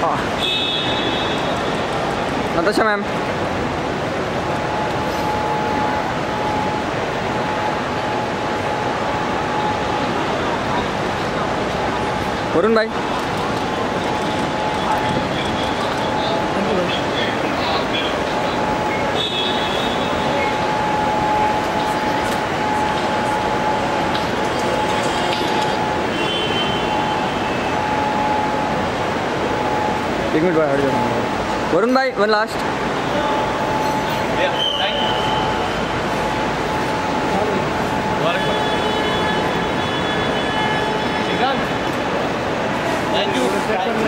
O. No to siemem. Turun, Bay. एक minute भाई हट जाओ वरुण भाई वन लास्ट थैंक यू